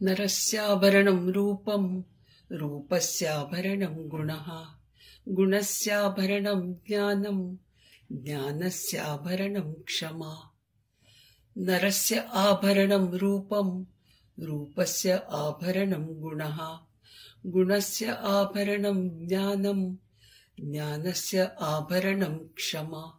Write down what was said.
नरस्याभरणं रूपं रूपस्याभरणं गुणः। गुणस्याभरणं ज्ञानं ज्ञानस्याभरणं क्षमा। नरस्य आभरणं रूपं रूपस्य आभरणं गुणः। गुणस्य आभरणं ज्ञानं ज्ञानस्य आभरणं क्षमा।